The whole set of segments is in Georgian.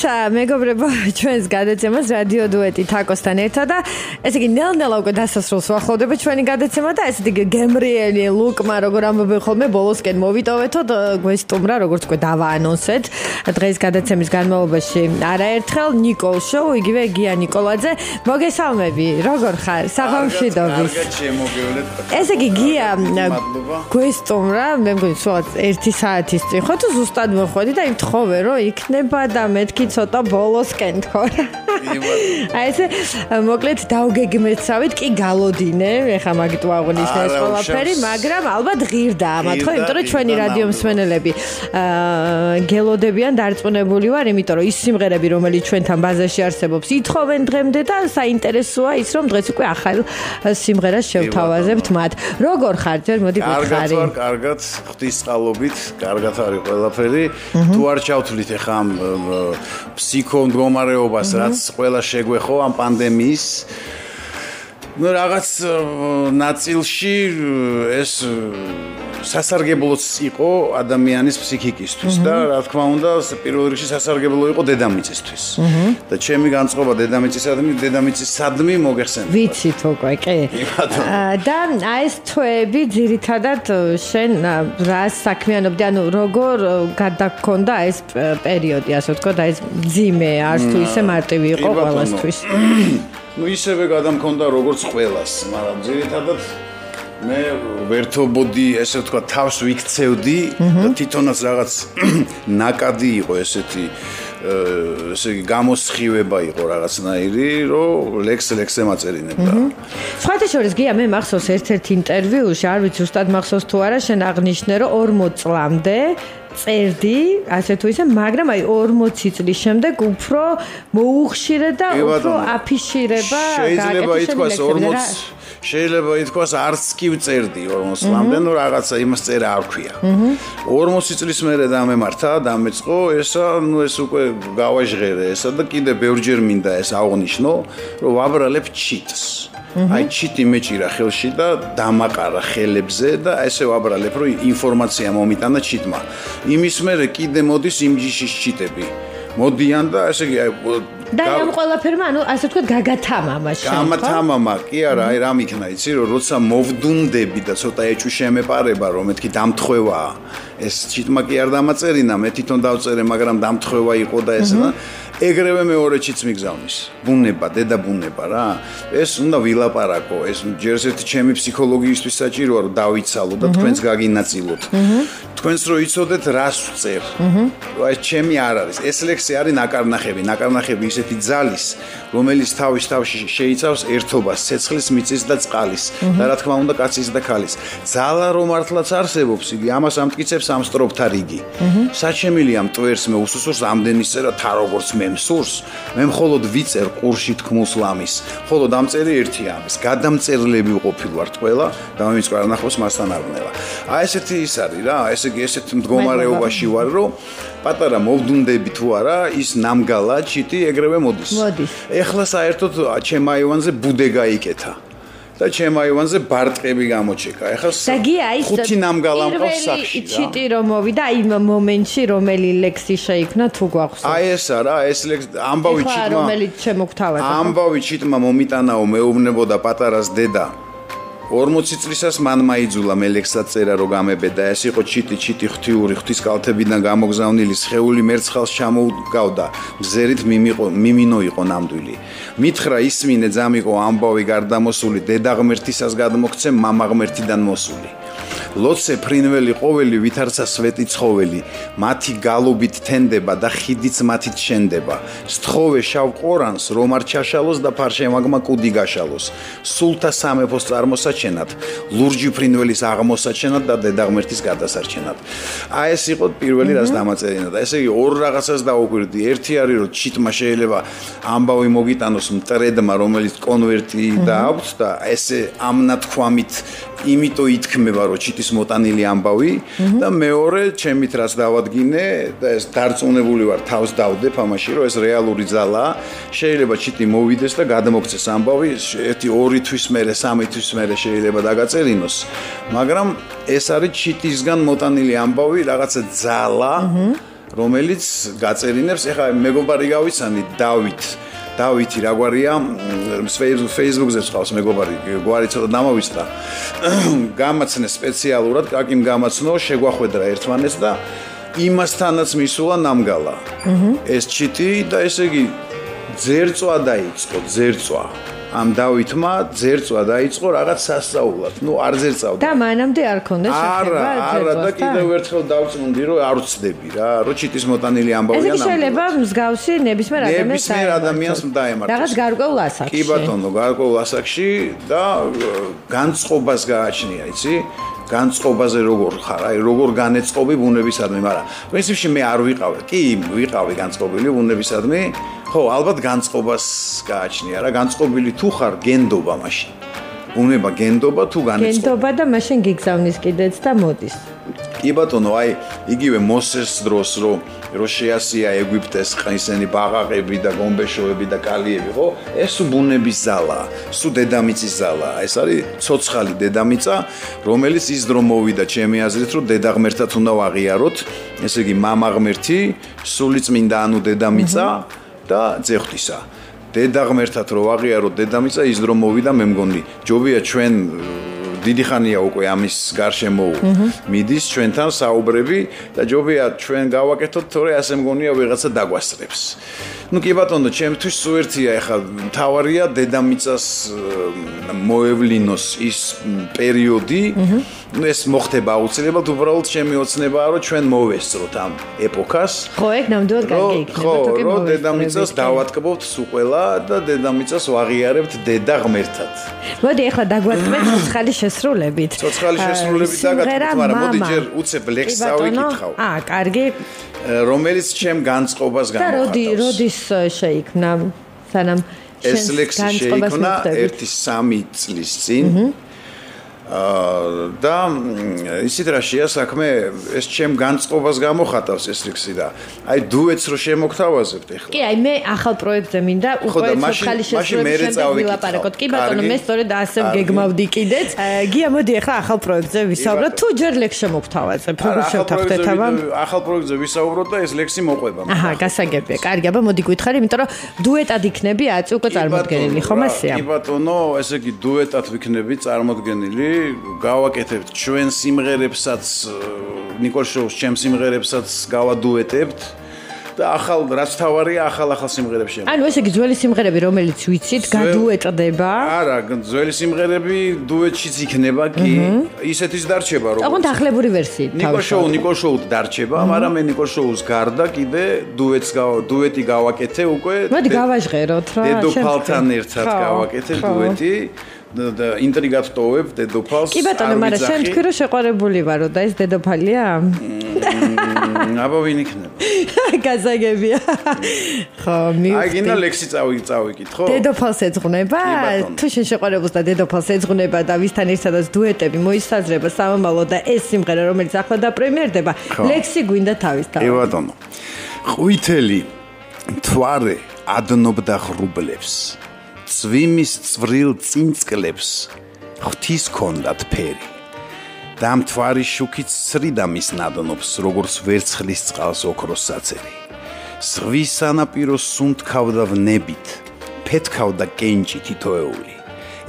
მოგესალმებით მეგობრებო ჩვენს გადაცემას რადიო დუეტი თაკოსთან ერთად და ესე იგი ნელ-ნელა უკვე დასასრულს ვახლოვდება ჩვენი გადაცემა და ესე იგი გემრიელი ლუკმა როგორ ამბობენ ხოლმე ბოლოსკენ მოვიტოვეთო გვესტუმრა როგორც უკვე დავაანონსეთ. დღეს გადაცემის განმავლობაში არაერთხელ ნიკოლ შოუ იგივე გია ნიკოლაძე მოგესალმები როგორ ხარ? შემოგევლეთ ესე იგი გია გვესტუმრა მე მგონი სულ 1 საათის წინ ხო თუ ზუსტად მოხვედი და იმთხოვე რომ იქნება და მეთქი ცოტა ბოლოსკენ თქო რა. აი ესე მოკლედ დაუგეგმեցავით კი გალოდინე, ეხა მაგით ვაღნიშნე ეს ყველაფერი, მაგრამ ალბათ ღირდა ამათ ხო, იმიტომ რომ ჩვენი რადიო მსმენელები გელოდებიან დარწმუნებული ვარ, იმიტომ რომ ის სიმღერები რომელიც ჩვენთან ბაზაში არსებობს, ითხოვენ დღემდე და საინტერესოა ის რომ დღეს უკვე ახალ სიმღერას შევთავაზებთ მათ. როგორ ხარ ჯერ მოდი გითხარი. კარგად ვარ, კარგად, ღვთის წყალობით, კარგად არის ყველაფერი. თუ არ ჩავთვლით ეხა ამ ფსიქო მდგომარეობას, რაც ყველა შეგვეხო ამ პანდემიის ну რაღაც ნაწილში ეს სასარგებლოც იყო ადამიანის ფსიქიკისთვის და რა თქმა უნდა პირველ რიგში სასარგებლო იყო დედამიწისთვის. და ჩემი განწყობა დედამიწისადმი დედამიწისადმი მოგეხსენებათ. ვიცით უკვე, კი. და აი ეს თვეები ძირითადად შენ რა საქმიანობდი, ანუ როგორ გადაგქონდა ეს პერიოდი, ასე ვთქვა, და ეს ძიმე არც თუ ისე მარტივი იყო ყველასთვის. ну ისევე გადამქონდა როგორც ყველას, მაგრამ ძირითადად მე ვერთობოდი ესე ვთქვა თავს ვიქცევდი და თვითონაც რაღაც ნაკადი იყო ესეთი ესე იგი გამოსხივება იყო რაღაცნაირი რომ ლექს ლექსე მაწერინებდა. სხვათაშორის გია მე მახსოვს ერთ-ერთ ინტერვიუში არ ვიცი უსტად მახსოვს თუ არა შენ აღნიშნე რომ 40 წლამდე წერდი, ასე თუ ისე, მაგრამ აი 40 წლის შემდეგ უფრო მოუხშირე და უფრო აფიშირება შეიძლება ითქვას 40 შეიძლება ითქვას არც კი ვწერდი 40 წლამდე, ნუ რაღაცა იმას წერა არ ქვია. 40 წლის მერე დამემართა, დამეწყო, ესა, ნუ ეს უკვე გავაჟღერე ესა და კიდე ბევრჯერ მინდა ეს აღნიშნო, რომ ვაბრალებ ჩიტს. აი ჩიტი მეჭირა ხელში და დამაყარა ხელებზე და ესე ვაბრალებ, რომ ინფორმაცია მომიტანა ჩიტმა. იმის მერე კიდე მოდის იმჯიშის ჩიტები. მოდიან და ესე იგი აი და ამ ყველაფერმა ანუ ასე ვთქვათ გაგათამამა შენ ხო? გამათამამა, კი არა, აი რამ იქნა იცი, რომ როცა მოვდუნდები და ცოტა ეჭვი შემეპარება, რომ მეთქი დამთხევაა. ეს ჩიტმა კი არ დამაწერინა, მე თვითონ დავწერე, მაგრამ დამთხევა იყო და ეს და ეგრევე მეორე ჩიც მიგზავნის. ბუნება, დედა ბუნება რა. ეს უნდა ვილაპარაკო, ეს ჯერს ერთი ჩემი ფსიქოლოგიისთვის საჭიროა რომ დავიცალო და თქვენს გაგინაწილოთ. თქვენს რო იცოდეთ რას ვწერ. აი ჩემი არ არის. ეს ლექსი არის ნაკარნახები, ნაკარნახები ისეთი ძალის, რომელიც თავის თავში შეიცავს ერთობას, ცეცხლის, მიწის და წყალის და რა თქმა უნდა კაცის და ქალის. ძალა რომ მართლაც არსებობს, იგი ამას ამტკიცებს ამ სტროფთა რიგი. საჩემილია მტვერს მე უსუსურს ამდენის წერა თა როგორც მე მსურს, მე მხოლოდ ვიწერ ყურში თქმულს ლამის. ხოლო დამწერი ერთი ამის, გადამწერლები ვყოფილვართ ყველა და მე მიწვარ ნახოს მასთან არ ვნება. აი ესეთი ის არის რა, ესე იგი ესეთ მდგომარეობაში ვარ, რომ პატარა მოვდუნდები თუ არა, ის ნამგალა ჩიტი ეგრევე მოდის. მოდის. ეხლა საერთოდ ჩემ აივანზე ბუდე გაიკეთა. და ჩემ აივანზე ბარტყები გამოჩეკა. ეხლა ხუთი ნამგალა მყავს სახში. ჩიტი რომ მოვიდა იმ მომენტში რომელი ლექსი შეიქმნა თუ გვახსოვს. აი ესა რა, ეს ლექსი ამბავი ჩიტმა. რომელიც შემოგთავაზა. ამბავი ჩიტმა მომიტანაო მეუბნებოდა პატარას დედა. 40 წლისას მან მაიძულა მელექსად წერა რომ გამებედა ეს იყო ჩიტი ჩიტი ღვთიური ღვთის კალთებიდან გამოგზავნილი სხეული მერცხალს ჩამოუგავდა. მზერით მიმიყო მიმინო იყო ნამდვილი. მითხრა ისმინე ძამიყო ამბავი გარდამოსული დედა ღმერთისას გადმოგცემ მამა ღმერთიდან მოსული ლოცე ფრინველი ყოველი ვითარცა სვეტი ცხოველი. მათი გალობით თენდება და ხიდიც მათით შენდება. სთხოვე შავ ყორანს რომ არ ჩაშალოს და ფარშემაგმა კუდი გაშალოს. სულთა სამეფოს წარმოსაჩენად ლურჯი ფრინველის აღმოსაჩენად და დედაღმერთის გადასარჩენად. აი ეს იყო პირველი რაც დამაწერინა და ესე იგი ორ რაღაცას დაუკვირდი. ერთი არის რომ ჩიტმა შეიძლება ამბავი მოგიტანოს მტრედმა რომელიც კონვერტი დააქვს და ესე ამ ნათქვამით იმიტომ ითქმება რომ ჩიტის მოტანილი ამბავი და მეორე ჩემით რაც დავადგინე და ეს დარწმუნებული ვარ თავს დავდებ ამაში რომ ეს რეალური ძალაა შეიძლება ჩიტი მოვიდეს და გადმოგცეს ამბავი ერთი ორი თვის მერე სამი თვის მერე შეიძლება დაგაწერინოს მაგრამ ეს არის ჩიტისგან მოტანილი ამბავი რაღაცა ძალა რომელიც გაწერინებს, ეხლა მეგობარი გავიცანი დავით. დავითი რაგვარია Facebook-ზე წავს მეგობარი, გვარი ცოტა დამოვიწყდა. გამაცნე სპეციალურად, კაკიმ გამაცნო, შეგვახვედრა ერთმანეთს და იმასთანაც მისულა ნამგალა. ეს ჩიტი და ესე იგი ძერწვა დაიწყო, ძერწვა. ამ დავითმა ძერწვა დაიწყო რაღაც სასწაულად. ნუ არ ძერწავდა. და მანამდე არ ქონდა შეხება. არა, არა და კიდევ ერთხელ დავწმუნდი რომ არ უცდები რა, რომ ჩიტის მოტანილი ამბავია ნამდვილად. ეს შეიძლება მსგავსი ნებისმიერ ადამიანს ნებისმიერ ადამიანს დაემართოს. რაღაც გარკვეულ ასაკში. კი ბატონო, გარკვეულ ასაკში და განწყობას გააჩნია, იცი? განწყობაზე როგორ ხარ? აი როგორ განეწყობი ბუნებისადმი, მაგრამ პრინციპში მე არ ვიყავი. კი, ვიყავი განწყობილი ბუნებისადმი. ხო, ალბათ განწყობას გააჩნია რა, განწყობილი თუ ხარ, გენდობა მაშინ. უნება გენდობა თუ განეწყობა. გენდობა და მაშინ გიგზავნის კიდეც და მოდის. კი ბატონო, აი იგივე მოსეს დროს რო რომ შეასია ეგვიპტეს ყისენი ბაღაყები და გომბეშოები და კალიები, ხო? ეს ბუნების ზალა, სუ დედამიწის ზალა. ეს არის ცოცხალი დედამიწა, რომელიც ის დრო მოვიდა ჩემი აზრით, რომ დედაღმერთად უნდა ვაღიაროთ. ესე იგი, მამაღმერთი, სული წმინდა ანუ დედამიწა და ძეხთისა. დედაღმერთად რო აღიაროთ დედამიწა ის დრო მოვიდა მე მგონი ჯობია ჩვენ დიდი ხანია უკვე ამის გარშემო მიდის ჩვენთან საუბრები და ჯობია ჩვენ გავაკეთოთ, თორე ასე მგონია ვეღაცა დაგვასწრებს. ну კი ბატონო, ჩემთვის სუერთია ეხლა თავარია დედამიწას მოევლინოს ის პერიოდი, აჰა ეს მოხდება აუცილებლად, უბრალოდ ჩემი ოცნებაა რომ ჩვენ მოვესწროთ ამ ეპოქას. ხო, ეგ ნამდვილად კარგი იქნება, თუ კი მოვესწროთ. დედამიწას დავატკბობთ სულ ყველა და დედამიწას ვაღიარებთ დედა ღმერთად. მოდი ეხლა დაგვატკბეთ ცოცხალი შესრულებით. ცოცხალი შესრულებით დაგატკბეთ, მაგრამ მოდი ჯერ უცებ ლექს წავიკითხავ. აა, კარგი. რომელიც ჩემ განწყობას გამოხატავს. და როდი როდის შეიქმნა სანამ ეს ლექსი შეიქმნა 1-3 წლის წინ. აჰა. და ისეთ რა შეა საქმე ეს ჩემ განწყობას გამოხატავს ეს რიქსი და აი დუეტს რო შემოგთავაზებთ ეხლა. კი აი მე ახალ პროექტზე მინდა უკვე ხალი შესრულებული ვილაპარაკოთ. კი ბატონო მე სწორედ ასე გეგმავდი კიდეც. გია მოდი ეხლა ახალ პროექტზე ვისაუბროთ. თუ ჯერ ლექს შემოგთავაზებ როგორ შევთანხმდეთ აბა? ახალ პროექტზე ვისაუბროთ და ეს ლექსი მოყვება აჰა გასაგებია. კარგი აბა მოდი გითხარი იმიტომ რომ დუეტად იქნები აწი უკვე წარმოდგენილი ხომ ასეა? კი ბატონო ესე იგი დუეტად ვიქნები წარმოდგენილი გავაკეთებთ ჩვენ სიმღერებსაც ნიკოლ შოუს ჩემ სიმღერებსაც გავადუეტებთ და ახალ რაც თავარია ახალ ახალ სიმღერებს შემო. ანუ ესე იგი ძველი სიმღერები რომელიც ვიცით გადუეტდება? არა, ძველი სიმღერები დუეტშიც იქნება კი. ისეთის დარჩება როგორც. ოღონდ ახლებური ვერსიით. ნიკოლ შოუ, ნიკოლ შოუ დარჩება, მაგრამ მე ნიკოლ შოუს გარდა კიდე დუეტს დუეტი გავაკეთე უკვე. მოდი გავაჟღეროთ რა. დედოფალთან ერთად გავაკეთე დუეტი. ინტრიგად ტოვებ დედოფალს. კი ბატონო, მაგრამ შენ თქვი რომ შეყარებული ვარო და ეს დედოფალია? აბა ვინ იქნება? გაზაგებია. ხო, მივხვდი. აი, გინდა ლექსი წავი წავიკით, ხო? დედოფალს ეძღუნება? თუ შენ შეყარებულს და დედოფალს ეძღუნება და ვისთან ერთადაც დუეტები მოისაზრება სამომავლო და ეს სიმღერა რომელიც ახლა დაპრემიერდება, ლექსი გვინდა თავის თავი. კი ბატონო. ყვითელი თვარე ადნობდა ღრუბლებს. წვიმის წვრილ წინწკლებს ღვთის კონდათ ფერი. და მთვარი შუქიც სრიდა მის ნადნობს როგორც ვერცხლის წყალს ოქროს საწერი ზღვის სანაპიროს სუნთქავდა ვნებით ფეთქავდა კენჭი თითოეული.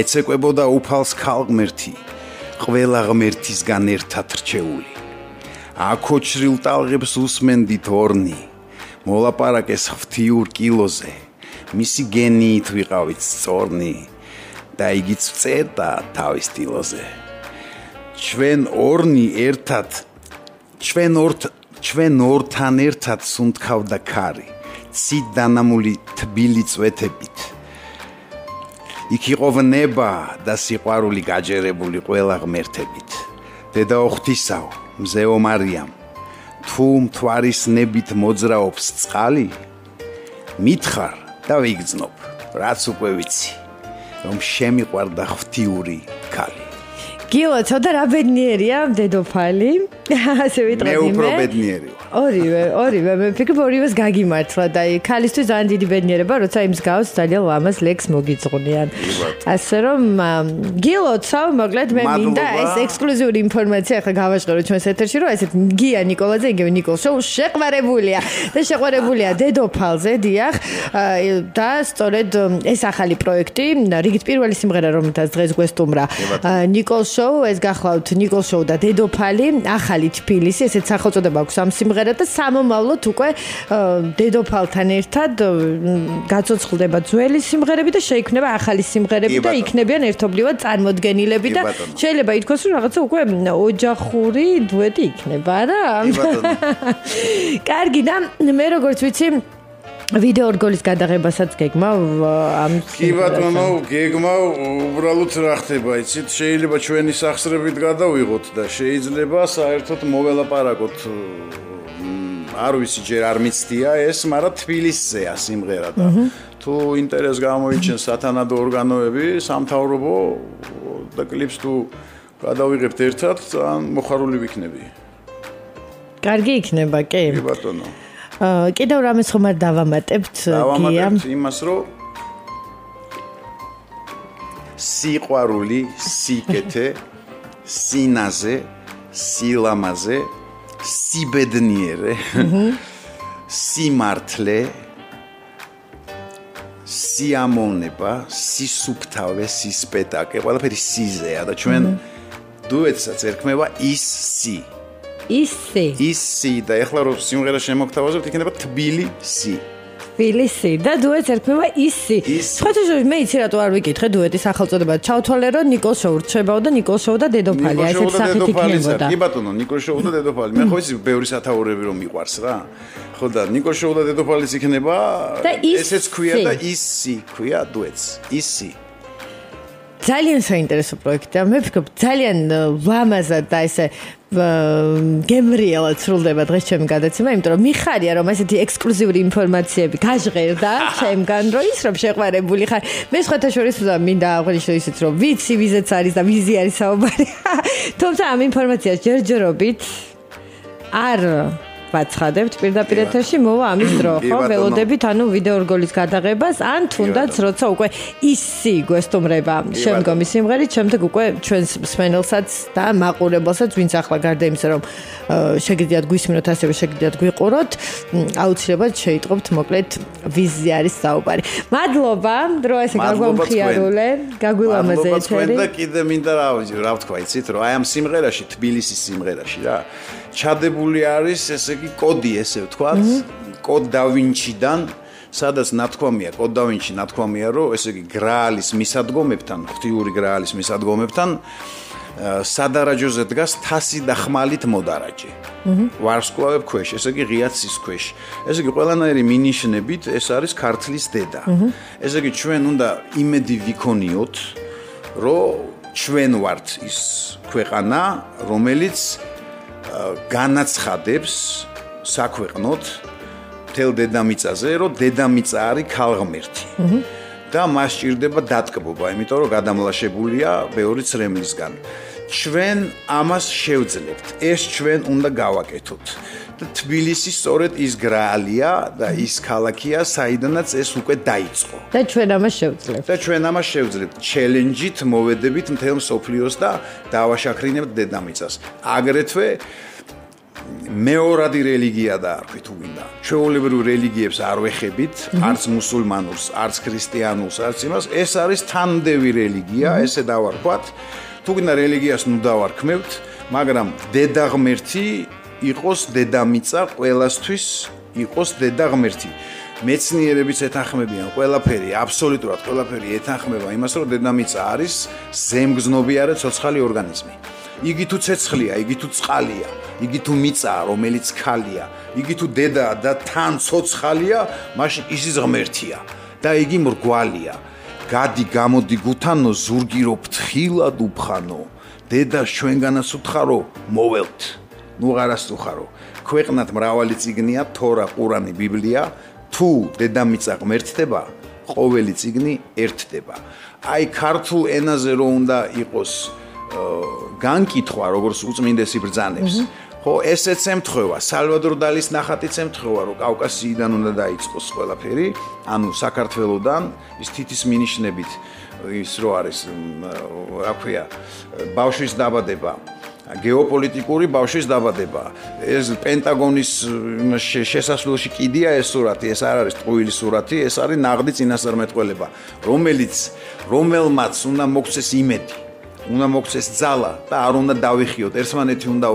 ეცეკვებოდა უფალს ქალღმერთი ყველა ღმერთისგან ერთად რჩეული. აკოჩრილ ტალღებს უსმენდით ორნი მოლაპარაკეს ღვთიურ კილოზე მისი გენიით ვიყავით სწორნი და იგიც წერდა თავის ტილოზე ჩვენ ორნი ერთად ჩვენ ორთ ჩვენ ორთან ერთად სუნთქავდა ქარი ცით დანამული თბილი წვეთებით. იქ იყო ვნება და სიყვარული გაჯერებული ყველა ღმერთებით. დედა ოხთისაო მზეო მარიამ თუ მთვარის ნებით მოძრაობს წყალი მითხარ და ვიგრძნობ, რაც უკვე ვიცი, რომ შემიყვარდა ღვთიური ქალი. გილო ცოტა რა ბედნიერია დედოფალი ასე ვიტყოდი მე. მე უფრო ბედნიერი ვარ. ორივე, ორივე. მე ვფიქრობ ორივეს გაგიმართლა და აი ქალისთვის ძალიან დიდი ბედნიერება, როცა იმ მსგავს ძალიან ლამაზ ლექს მოგიძღვნიან. ასე რომ გილოცავ, მოკლედ მე მინდა ეს ექსკლუზიური ინფორმაცია ახლა გავაშყურო ჩვენს ეთერში, რომ ესეთ გია ნიკოლაძე იგივე ნიკოლ შოუ შეყვარებულია და შეყვარებულია დედოფალზე, დიახ. და სწორედ ეს ახალი პროექტი, რიგით პირველი სიმღერა, რომელთაც დღეს გვესტუმრა, ნიკოლ შოუ, ეს გახლავთ ნიკოლ შოუ და დედოფალი ახალი თბილისი ესეც სახელწოდება აქვს ამ სიმღერა და სამომავლოდ უკვე დედოფალთან ერთად გაცოცხლდება ძველი სიმღერები და შეიქმნება ახალი სიმღერები და იქნებიან ერთობლივად წარმოდგენილები და შეიძლება ითქვას რომ რაღაცა უკვე ოჯახური დუეტი იქნება რა კარგი და მე როგორც ვიცი ვიდეო რგოლის გადაღებასაც გეგმავ ამ კი ბატონო გეგმავ უბრალოდ რა ხდება იცით? შეიძლება ჩვენი სახსრებით გადავიღოთ და შეიძლება საერთოდ მოველაპარაკოთ არ ვიცი ჯერ არ მიცდია ეს მაგრამ თბილისზეა სიმღერა და თუ ინტერეს გამოიჩენს სათანადო ორგანოები სამთავრობო და კლიპს თუ გადავიღებთ ერთად ან მოხარული ვიქნები. კარგი იქნება კი. კი ბატონო კიდევ რამეს ხომ არ დავამატებთ გია? დავამატებთ იმას, რომ სიყვარული, სიკეთე, სინაზე, სილამაზე, სიბედნიერე, სიმართლე, სიამონება, სისუფთავე, სისპეტაკე, ყველაფერი სიზეა და ჩვენ დუეტსაც ერქმება ის სი. ისი ისი და ეხლა რომ სიმღერა შემოგთავაზებთ იქნება თბილისი თბილისი და დუეტს ერქმება ისი. სხვათა მე იცი რატო არ ვიკითხე დუეტის სახელწოდება ჩავთვალე რომ ნიკოლ შოუ რჩებაო და ნიკოლ შოუ და დედოფალი. ასეთ სახით იქნებოდა კი ბატონო ნიკოლ შოუ და დედოფალი. მე ხო იცი ბევრი სათაურები რომ მიყვარს რა. ხო და ნიკოლ შოუ და დედოფალის იქნება ესეც ქვია და ისი ქვია დუეტს. ისი ძალიან საინტერესო პროექტია. მე ვფიქრობ, ძალიან ლამაზად და ესე გემრიელად სრულდება დღეს ჩემი გადაცემა, იმიტომ რომ მიხარია რომ ესეთი ექსკლუზიური ინფორმაციები გაჟღერდა ჩემგან, რომ ის რომ შეყვარებული ხარ. მე სხვათა შორის მინდა აღვნიშნო ისიც რომ ვიცი ვიზეც არის და ვიზი არის საუბარი. თუმცა ამ ინფორმაციას ჯერჯერობით არ ვაცხადებთ პირდაპირ ეთერში მოვა ამის დრო ხო? ველოდებით ანუ ვიდეო რგოლის გადაღებას ან თუნდაც როცა უკვე ისი გვესტუმრება შემდგომი სიმღერით შემდეგ უკვე ჩვენს სმენელსაც და მაყურებელსაც ვინც ახლა გარდა იმისა რომ შეგიძლიათ გვისმინოთ ასევე შეგიძლიათ გვიყუროთ აუცილებლად შეიტყობთ მოკლედ ვიზი არის საუბარი. მადლობა დრო ესე გაგვამხიარულე გაგვილამაზე ეთერი. და კიდე მინდა რა ვთქვა იცით რომ აი ამ სიმღერაში თბილისის სიმღერაში რა ჩადებული არის ესე იგი კოდი ესე ვთქვათ კოდ დავინჩიდან სადაც ნათქვამია კოდ დავინჩი ნათქვამია რომ ესე იგი გრაალის მისადგომებთან ღვთიური გრაალის მისადგომებთან სადარაჯოზე დგას თასი და ხმალით მოდარაჯე. ვარსკვლავებ ქვეშ, ესე იგი ღიაცის ქვეშ. ესე იგი ყველანაირი მინიშნებით ეს არის ქართლის დედა. ესე იგი ჩვენ უნდა იმედი ვიქონიოთ, რომ ჩვენ ვართ ის ქვეყანა, რომელიც განაცხადებს საქვეყნოთ თელ დედამიწაზე, რომ დედამიწა არის ქალღმერთი. და მას ჭირდება დატკბობა, იმიტომ რომ გადამლაშებულია მეორე წრემლისგან. ჩვენ ამას შევძლებთ. ეს ჩვენ უნდა გავაკეთოთ. და თბილისი სწორედ ის გრაალია და ის ქალაქია, საიდანაც ეს უკვე დაიწყო. და ჩვენ ამას შევძლებთ. და ჩვენ ამას შევძლებთ. ჩელენჯით მოვედებით მთელ სოფლიოს და დავაშაქრინებთ დედამიწას. აგრეთვე მეორადი რელიგია და არქვი თუ გინდა. ჩვეულებრივ რელიგიებს არ ვეხებით, არც მუსულმანურს, არც ქრისტიანულს, არც იმას. ეს არის თანდევი რელიგია, ესე დავარქვათ. თუ გინდა რელიგიას ნუ დავარქმევთ, მაგრამ დედა ღმერთი იყოს დედამიწა ყველასთვის, იყოს დედა ღმერთი. მეცნიერებიც ეთანხმებიან ყველაფერი, აბსოლუტურად ყველაფერი ეთანხმება იმას, რომ დედამიწა არის ზემგზნობიარე ცოცხალი ორგანიზმი. იგი თუ ცეცხლია, იგი თუ წყალია, იგი თუ მიწაა, რომელიც ქალია, იგი თუ დედაა და თან ცოცხალია, მაშინ ის ღმერთია და იგი მრგვალია. გადი გამოდი გუთანო ზურგირო ფთხილად უფხანო დედა ჩვენგანაც უთხარო მოველთ ნუ ღარას უხარო ქვეყნად მრავალი ციგნია თორა ყურანი ბიბლია თუ დედამიწა ღმერთდება ყოველი ციგნი ერთდება. აი ქართულ ენაზე რო უნდა იყოს განკითხვა როგორც უწმინდესი ბრძანებს ხო ესეც ემთხვევა. სალვადორ დალის ნახატიც ემთხვევა რომ კავკასიიდან უნდა დაიწყოს ყველაფერი. ანუ საქართველოსდან ის თითის მინიშნებით ის რო არის რა ქვია ბავშვის დაბადება გეოპოლიტიკური ბავშვის დაბადება. ეს პენტაგონის შესასვლელში კიდია ეს სურათი, ეს არ არის ტყუილი სურათი, ეს არის ნაღდი წინასწარმეტყველება, რომელიც რომელმაც უნდა მოქცეს იმედი უნდა მოქცეს ძალა და არ უნდა დავიხიოთ ერთმანეთი უნდა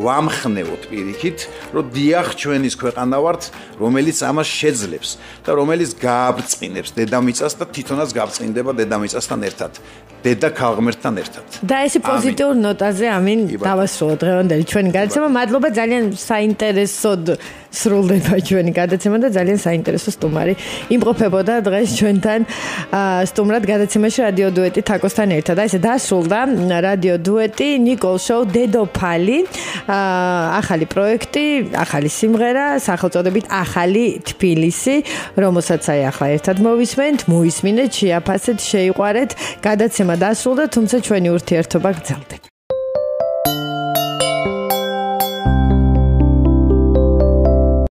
ვამხნევოთ პირიქით რომ დიახ ჩვენის ქვეყანა ვართ რომელიც ამას შეძლებს და რომელიც გააბწყინებს დედამიწას და თვითონაც გააბწყინდება დედამიწასთან ერთად დედა ქალღმერთთან ერთად. და ეს პოზიტიურ ნოტაზე ამინ დავასრულოთ დღევანდელი ჩვენი გადაცემა. მადლობა ძალიან საინტერესოდ სრულდება ჩვენი გადაცემა და ძალიან საინტერესო სტუმარი იმყოფებოდა დღეს ჩვენთან. სტუმრად გადაცემაში რადიო დუეტი თაკოსთან ერთად. აი ესე დასრულდა რადიო დუეტი ნიკოლ შოუ დედოფალი ახალი პროექტი, ახალი სიმღერა, სახელწოდებით ახალი თბილისი, რომელსაც აი ახლა ერთად მოვისმენთ, მოისმინეთ, შეაფასეთ, შეიყვარეთ. გადაცემა დასრულდა, თუმცა ჩვენი ურთიერთობა გრძელდება.